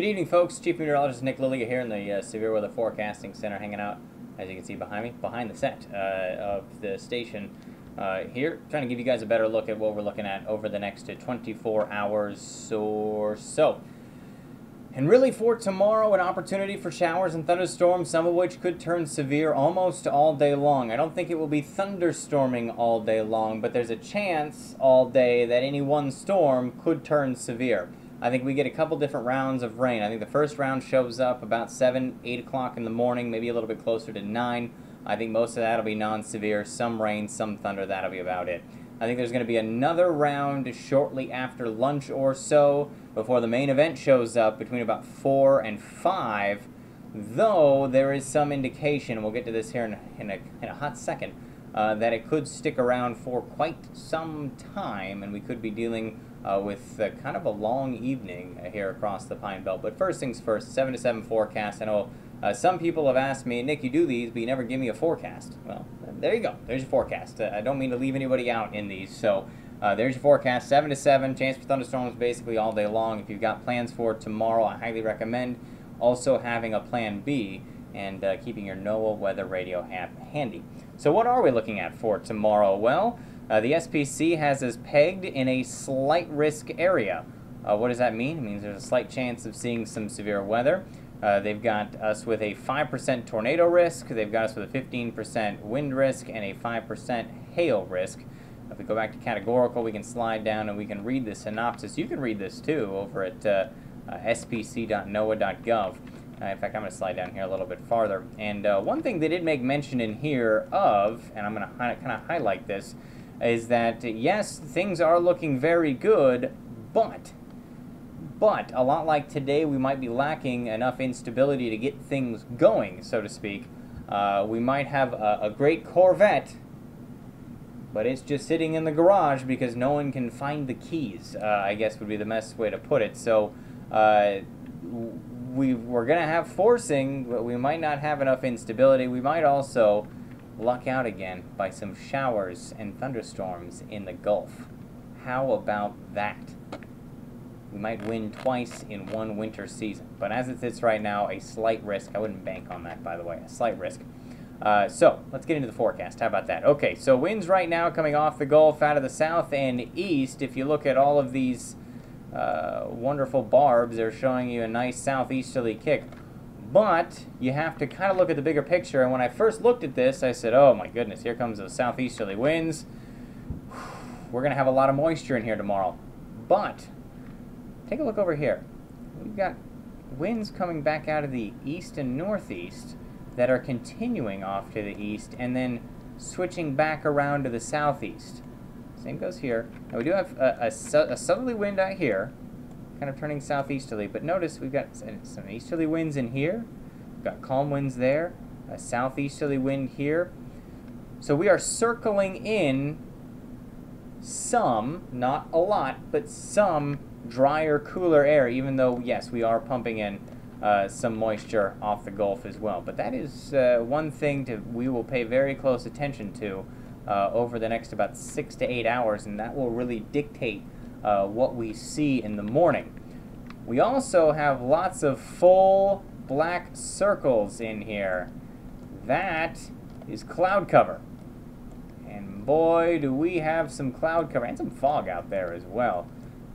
Good evening, folks. Chief Meteorologist Nick Lilja here in the uh, Severe Weather Forecasting Center, hanging out, as you can see behind me, behind the set uh, of the station uh, here, trying to give you guys a better look at what we're looking at over the next 24 hours or so. And really, for tomorrow, an opportunity for showers and thunderstorms, some of which could turn severe almost all day long. I don't think it will be thunderstorming all day long, but there's a chance all day that any one storm could turn severe. I think we get a couple different rounds of rain. I think the first round shows up about 7, 8 o'clock in the morning, maybe a little bit closer to 9. I think most of that will be non-severe. Some rain, some thunder, that'll be about it. I think there's going to be another round shortly after lunch or so before the main event shows up between about 4 and 5, though there is some indication, we'll get to this here in, in, a, in a hot second, uh, that it could stick around for quite some time, and we could be dealing uh, with uh, kind of a long evening here across the Pine Belt. But first things first, 7 to 7 forecast. I know uh, some people have asked me, Nick, you do these, but you never give me a forecast. Well, there you go. There's your forecast. Uh, I don't mean to leave anybody out in these. So uh, there's your forecast, 7 to 7. Chance for thunderstorms basically all day long. If you've got plans for tomorrow, I highly recommend also having a plan B and uh, keeping your NOAA weather radio handy. So what are we looking at for tomorrow? Well, uh, the SPC has us pegged in a slight risk area. Uh, what does that mean? It means there's a slight chance of seeing some severe weather. Uh, they've got us with a 5% tornado risk, they've got us with a 15% wind risk, and a 5% hail risk. If we go back to categorical, we can slide down and we can read the synopsis. You can read this too over at uh, uh, spc.noaa.gov. Uh, in fact, I'm going to slide down here a little bit farther. And uh, one thing they did make mention in here of, and I'm going to kind of highlight this, is that yes, things are looking very good, but but a lot like today, we might be lacking enough instability to get things going, so to speak. Uh, we might have a, a, great Corvette, but it's just sitting in the garage because no one can find the keys, uh, I guess would be the best way to put it. So uh, we, we're going to have forcing, but we might not have enough instability. We might also luck out again by some showers and thunderstorms in the Gulf. How about that? we might win twice in one winter season. But as it sits right now, a slight risk. I wouldn't bank on that, by the way. A slight risk. Uh, so let's get into the forecast. How about that? Okay, so winds right now coming off the Gulf out of the south and east. If you look at all of these uh, wonderful barbs, they're showing you a nice southeasterly kick. But you have to kind of look at the bigger picture. And when I first looked at this, I said, oh my goodness, here comes the southeasterly winds. We're going to have a lot of moisture in here tomorrow. But Take a look over here. We've got winds coming back out of the east and northeast that are continuing off to the east and then switching back around to the southeast. Same goes here. Now we do have a, a, a southerly wind out here, kind of turning southeasterly, but notice we've got some easterly winds in here, we've got calm winds there, a southeasterly wind here. So we are circling in some, not a lot, but some drier, cooler air, even though, yes, we are pumping in uh, some moisture off the Gulf as well. But that is uh, one thing to we will pay very close attention to uh, over the next about six to eight hours, and that will really dictate uh, what we see in the morning. We also have lots of full black circles in here. That is cloud cover. And boy, do we have some cloud cover and some fog out there as well.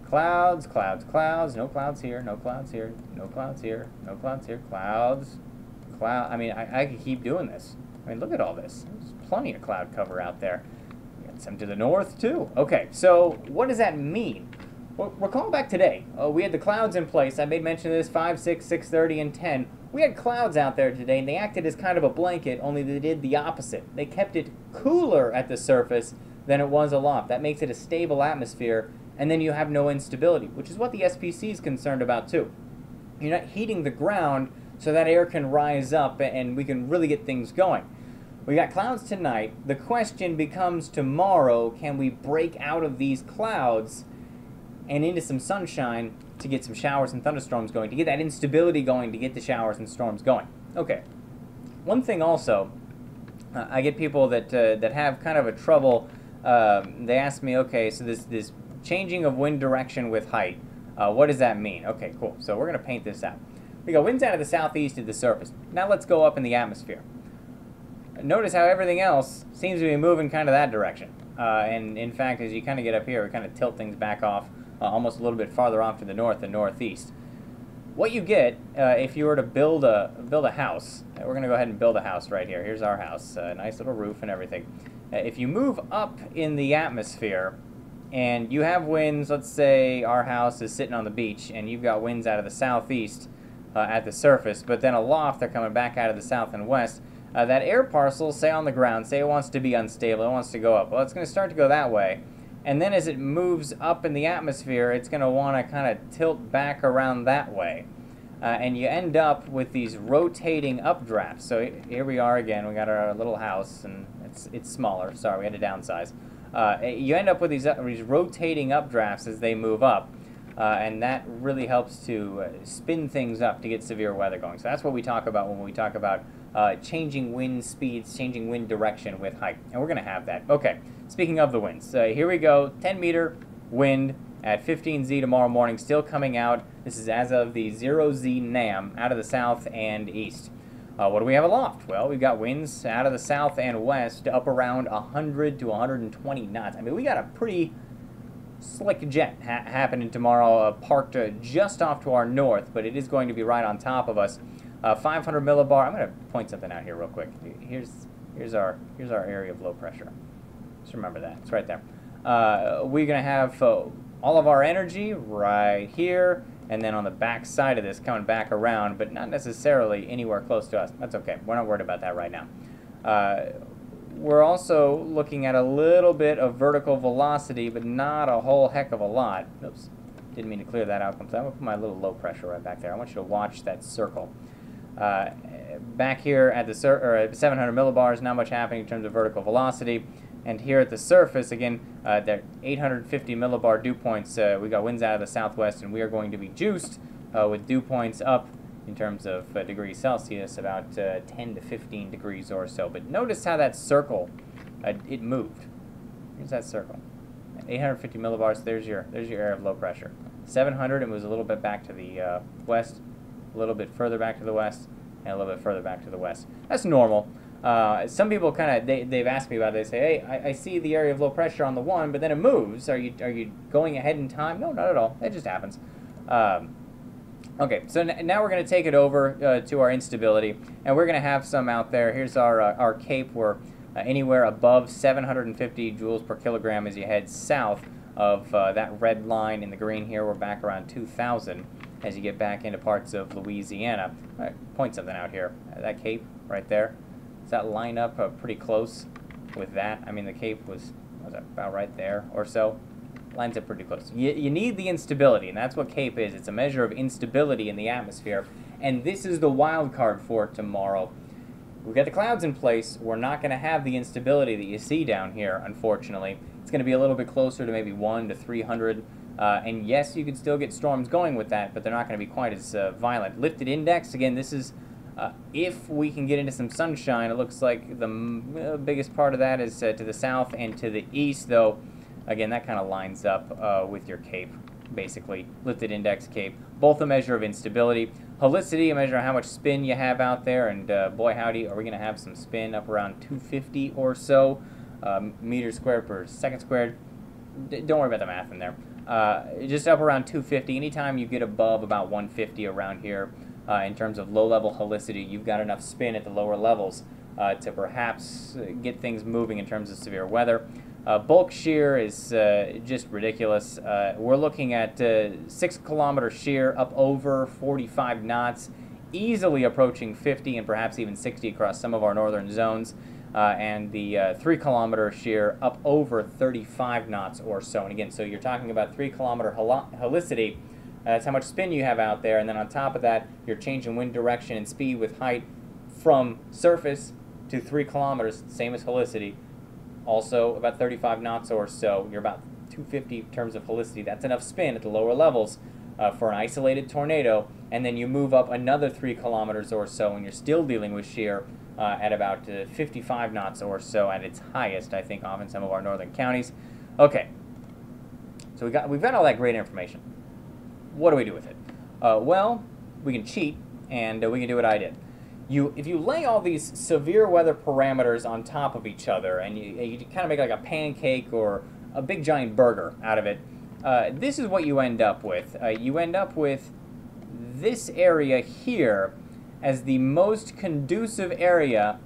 Clouds, clouds, clouds. No clouds here. No clouds here. No clouds here. No clouds here. Clouds. Cloud. I mean, I, I could keep doing this. I mean, look at all this. There's plenty of cloud cover out there. Some to the north, too. Okay, so what does that mean? Well, recall back today. Uh, we had the clouds in place. I made mention of this 5, 6, 6.30, and 10. We had clouds out there today, and they acted as kind of a blanket, only they did the opposite. They kept it cooler at the surface than it was aloft. That makes it a stable atmosphere and then you have no instability, which is what the SPC is concerned about too. You're not heating the ground so that air can rise up and we can really get things going. We got clouds tonight. The question becomes tomorrow can we break out of these clouds and into some sunshine to get some showers and thunderstorms going, to get that instability going, to get the showers and storms going? Okay. One thing also, uh, I get people that, uh, that have kind of a trouble. Uh, they ask me, okay, so this, this changing of wind direction with height. Uh, what does that mean? Okay, cool. So we're going to paint this out. We got winds out of the southeast to the surface. Now let's go up in the atmosphere. Notice how everything else seems to be moving kind of that direction. Uh, and in fact, as you kind of get up here, we kind of tilt things back off uh, almost a little bit farther off to the north and northeast. What you get uh, if you were to build a build a house, uh, we're going to go ahead and build a house right here. Here's our house, uh, nice little roof and everything. Uh, if you move up in the atmosphere, and you have winds, let's say our house is sitting on the beach, and you've got winds out of the southeast at the surface, but then aloft they're coming back out of the south and west. Uh, that air parcel, say on the ground, say it wants to be unstable, it wants to go up. Well, it's going to start to go that way. And then as it moves up in the atmosphere, it's going to want to kind of tilt back around that way. Uh, and you end up with these rotating updrafts. So here we are again. We got our little house, and it's it's smaller. Sorry, we had to downsize. Uh, you end up with these, uh, these rotating updrafts as they move up. Uh, and that really helps to uh, spin things up to get severe weather going. So that's what we talk about when we talk about uh, changing wind speeds, changing wind direction with height. And we're going to have that. Okay, speaking of the winds, uh, here we go 10 meter wind at 15Z tomorrow morning, still coming out. This is as of the 0Z NAM out of the south and east. Uh, what do we have aloft? Well, we've got winds out of the south and west up around 100 to 120 knots. I mean, we got a pretty slick jet ha happening tomorrow, uh, parked uh, just off to our north, but it is going to be right on top of us. Uh, 500 millibar. I'm going to point something out here real quick. Here's here's our here's our area of low pressure. Just remember that. It's right there. Uh, we're going to have uh, all of our energy right here, and then on the back side of this coming back around, but not necessarily anywhere close to us. That's okay. We're not worried about that right now. We're also looking at a little bit of vertical velocity, but not a whole heck of a lot. Oops, didn't mean to clear that out. I'm going to put my little low pressure right back there. I want you to watch that circle. Uh, back here at the or at 700 millibars, not much happening in terms of vertical velocity. And here at the surface, again, uh, that 850 millibar dew points, uh, we got winds out of the southwest, and we are going to be juiced uh, with dew points up in terms of uh, degrees Celsius, about uh, 10 to 15 degrees or so. But notice how that circle, uh, it moved. Here's that circle. 850 millibars, there's your, there's your area of low pressure. 700, it moves a little bit back to the uh, west, a little bit further back to the west, and a little bit further back to the west. That's normal. Uh, some people kind of they, they've asked me about it. They say, "Hey, I, I, see the area of low pressure on the one, but then it moves. Are you are you going ahead in time?" No, not at all. It just happens. Um, Okay, so now we're going to take it over uh, to our instability, and we're going to have some out there. Here's our, uh, our cape. We're uh, anywhere above 750 joules per kilogram as you head south of uh, that red line in the green here. We're back around 2,000 as you get back into parts of Louisiana. point something out here. that cape right there, does that line up uh, pretty close with that? I mean, the cape was, was about right there or so lines up pretty close. You, you need the instability, and that's what CAPE is. It's a measure of instability in the atmosphere, and this is the wild card for tomorrow. We've got the clouds in place. We're not going to have the instability that you see down here, unfortunately. It's going to be a little bit closer to maybe 1 to 300. Uh, and yes, you could still get storms going with that, but they're not going to be quite as uh, violent. Lifted index, again, this is uh, if we can get into some sunshine. It looks like the uh, biggest part of that is uh, to the south and to the east, though Again, that kind of lines up uh, with your cape, basically. Lifted index cape. Both a measure of instability. Helicity, a measure of how much spin you have out there. And uh, boy, howdy, are we going to have some spin up around 250 or so um, meters squared per second squared. D don't worry about the math in there. Uh, just up around 250. Anytime you get above about 150 around here, uh, in terms of low-level helicity, you've got enough spin at the lower levels uh, to perhaps get things moving in terms of severe weather. Uh, bulk shear is uh, just ridiculous. Uh, we're looking at uh, 6 kilometer shear up over 45 knots, easily approaching 50 and perhaps even 60 across some of our northern zones. Uh, and the uh, 3 kilometer shear up over 35 knots or so. And again, so you're talking about 3 kilometer hel helicity. That's how much spin you have out there. And then on top of that, you're changing wind direction and speed with height from surface to 3 kilometers, same as helicity also about 35 knots or so. You're about 250 in terms of helicity. That's enough spin at the lower levels uh, for an isolated tornado. And then you move up another 3 kilometers or so, and you're still dealing with shear uh, at about uh, 55 knots or so at its highest, I think, off in some of our northern counties. Okay, so we got, we've got all that great information. what do we do with it? Uh, well, we can cheat, and uh, we can do what I did. You, if you lay all these severe weather parameters on top of each other, and you, you kind of make like a pancake or a big giant burger out of it, uh, this is what you end up with. Uh, you end up with this area here as the most conducive area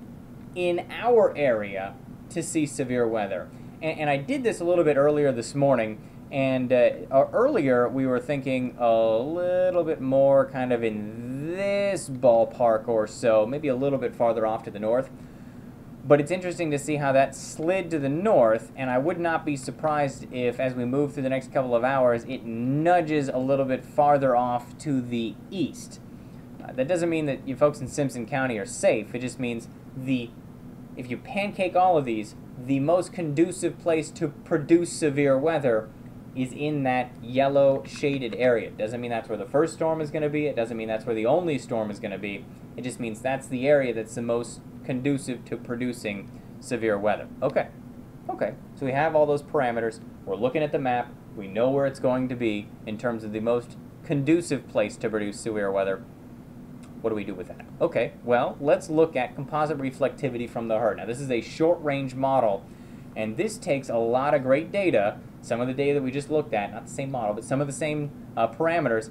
in our area to see severe weather. And, and I did this a little bit earlier this morning, and uh, earlier we were thinking a little bit more kind of in this ballpark or so, maybe a little bit farther off to the north. But it's interesting to see how that slid to the north, and I would not be surprised if, as we move through the next couple of hours, it nudges a little bit farther off to the east. Uh, that doesn't mean that you folks in Simpson County are safe. It just means the if you pancake all of these, the most conducive place to produce severe weather is in that yellow shaded area. It doesn't mean that's where the first storm is going to be. It doesn't mean that's where the only storm is going to be. It just means that's the area that's the most conducive to producing severe weather. Okay. Okay. So we have all those parameters. We're looking at the map. We know where it's going to be in terms of the most conducive place to produce severe weather. What do we do with that? Okay, well, let's look at composite reflectivity from the HRRR. Now, this is a short-range model, and this takes a lot of great data, some of the data that we just looked at, not the same model, but some of the same uh, parameters,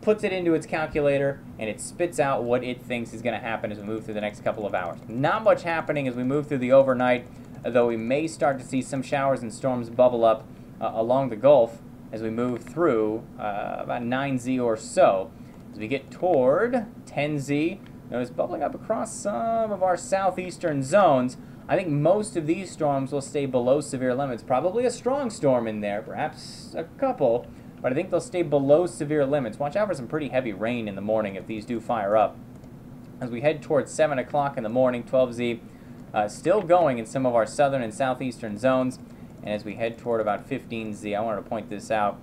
puts it into its calculator, and it spits out what it thinks is going to happen as we move through the next couple of hours. Not much happening as we move through the overnight, though we may start to see some showers and storms bubble up uh, along the Gulf as we move through uh, about 9Z or so. As we get toward 10Z, notice bubbling up across some of our southeastern zones. I think most of these storms will stay below severe limits. Probably a strong storm in there, perhaps a couple, but I think they'll stay below severe limits. Watch out for some pretty heavy rain in the morning if these do fire up. As we head towards 7 o'clock in the morning, 12Z uh, still going in some of our southern and southeastern zones. And as we head toward about 15Z, I wanted to point this out.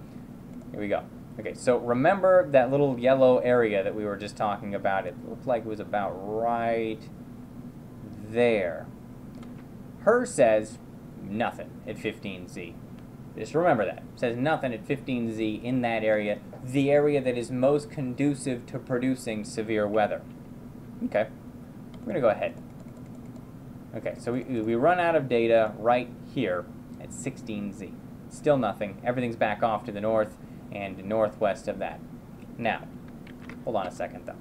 Here we go. Okay, so remember that little yellow area that we were just talking about? It looked like it was about right there. HRRR says nothing at 15Z. Just remember that. Says nothing at 15Z in that area, the area that is most conducive to producing severe weather. Okay, we're going to go ahead. Okay, so we, we run out of data right here at 16Z. Still nothing. Everything's back off to the north and northwest of that. Now, hold on a second though.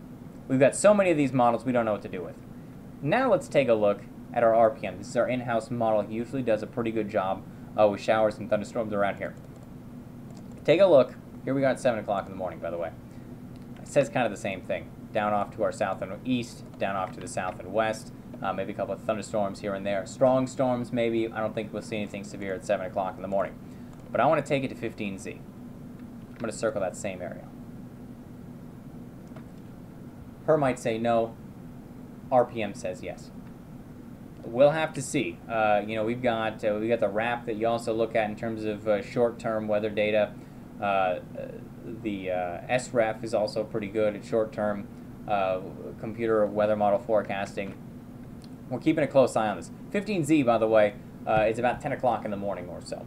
We've got so many of these models we don't know what to do with. Now let's take a look at our RPM. This is our in-house model. It usually does a pretty good job uh, with showers and thunderstorms around here. Take a look. Here we at 7 o'clock in the morning, by the way. It says kind of the same thing. Down off to our south and east, down off to the south and west. Uh, maybe a couple of thunderstorms here and there. Strong storms, maybe. I don't think we'll see anything severe at 7 o'clock in the morning. But I want to take it to 15Z. I'm going to circle that same area. HRRR might say no. RPM says yes. We'll have to see. Uh, you know, we've got uh, we got the WRAP that you also look at in terms of uh, short-term weather data. Uh, the uh, SREF is also pretty good at short-term uh, computer weather model forecasting. We're keeping a close eye on this. 15Z, by the way, is about 10 o'clock in the morning or so.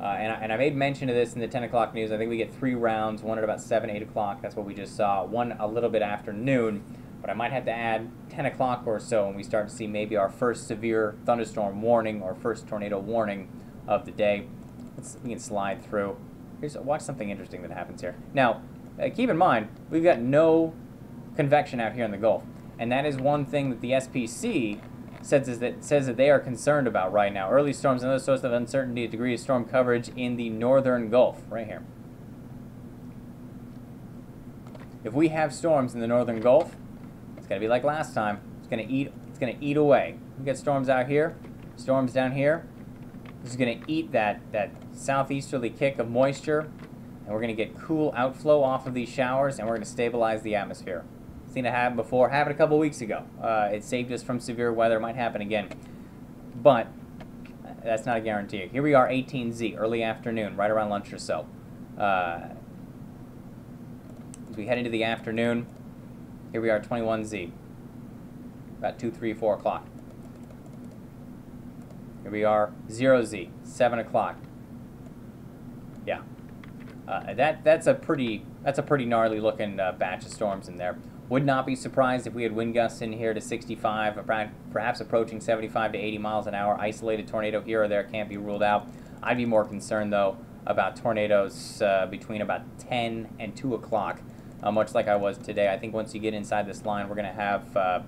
And, I, and I made mention of this in the 10 o'clock news. I think we get three rounds, one at about 7, 8 o'clock. That's what we just saw. One a little bit after noon. But I might have to add 10 o'clock or so when we start to see maybe our first severe thunderstorm warning or first tornado warning of the day. Let's, we can slide through. Here's watch something interesting that happens here. Now, uh, keep in mind, we've got no convection out here in the Gulf. And that is one thing that the SPC says that says that they are concerned about right now. Early storms and other sources of uncertainty, degree of storm coverage in the northern Gulf, right here. If we have storms in the northern Gulf, it's gonna be like last time. It's gonna eat. It's gonna eat away. We got storms out here, storms down here. This is gonna eat that that southeasterly kick of moisture, and we're gonna get cool outflow off of these showers, and we're gonna stabilize the atmosphere. Seen it happen before. Happened a couple weeks ago. Uh, it saved us from severe weather. Might happen again. But that's not a guarantee. Here we are, 18Z, early afternoon, right around lunch or so. Uh, as we head into the afternoon, here we are, 21Z, about 2, 3, 4 o'clock. Here we are, 0Z, 7 o'clock. Yeah. Uh, that that's a pretty that's a pretty gnarly looking uh, batch of storms in there. Would not be surprised if we had wind gusts in here to 65, perhaps approaching 75 to 80 miles an hour. Isolated tornado here or there can't be ruled out. I'd be more concerned though about tornadoes uh, between about 10 and 2 o'clock, uh, much like I was today. I think once you get inside this line, we're going to have uh,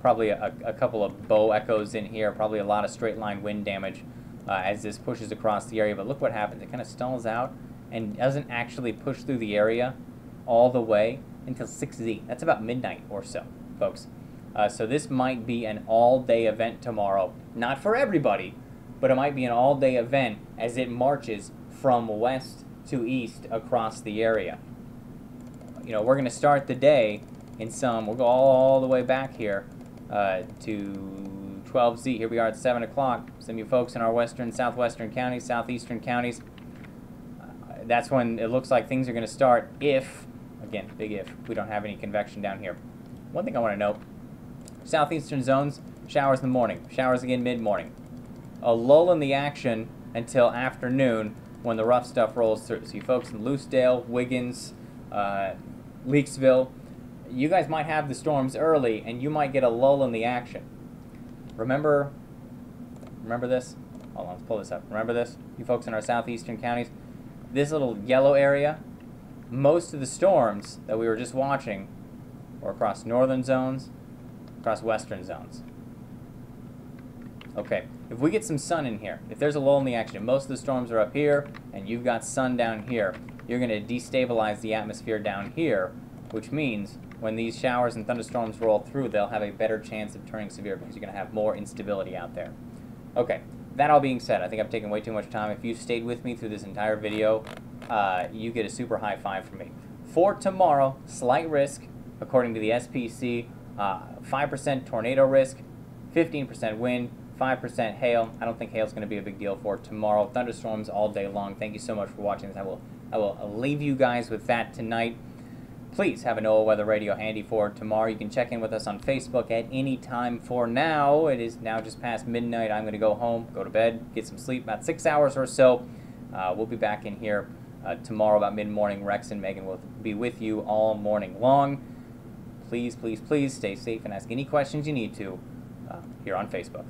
probably a, a, couple of bow echoes in here, probably a lot of straight line wind damage uh, as this pushes across the area. But look what happens. It kind of stalls out and doesn't actually push through the area all the way until 6Z. That's about midnight or so, folks. Uh, so this might be an all-day event tomorrow. Not for everybody, but it might be an all-day event as it marches from west to east across the area. You know, we're going to start the day in some, we'll go all, all the way back here uh, to 12Z. Here we are at 7 o'clock. Some of you folks in our western, southwestern counties, southeastern counties, uh, that's when it looks like things are going to start if Again, big if. We don't have any convection down here. One thing I want to note, southeastern zones, showers in the morning. Showers again mid-morning. A lull in the action until afternoon when the rough stuff rolls through. So you folks in Lucedale, Wiggins, uh, Leakesville, you guys might have the storms early and you might get a lull in the action. Remember, remember this? Hold on, let's pull this up. Remember this? You folks in our southeastern counties? This little yellow area, most of the storms that we were just watching were across northern zones, across western zones. Okay, if we get some sun in here, if there's a lull in the action, most of the storms are up here, and you've got sun down here, you're going to destabilize the atmosphere down here, which means when these showers and thunderstorms roll through, they'll have a better chance of turning severe because you're going to have more instability out there. Okay, that all being said, I think I've taken way too much time. If you stayed with me through this entire video, uh, you get a super high five from me. For tomorrow, slight risk, according to the SPC, 5% uh, tornado risk, 15% wind, 5% hail. I don't think hail is going to be a big deal for tomorrow. Thunderstorms all day long. Thank you so much for watching this. I will, I will leave you guys with that tonight. Please have an NOAA Weather Radio handy for tomorrow. You can check in with us on Facebook at any time for now. It is now just past midnight. I'm going to go home, go to bed, get some sleep, about six hours or so. Uh, we'll be back in here uh, tomorrow about mid-morning, Rex and Megan will be with you all morning long. Please, please, please stay safe and ask any questions you need to uh, here on Facebook.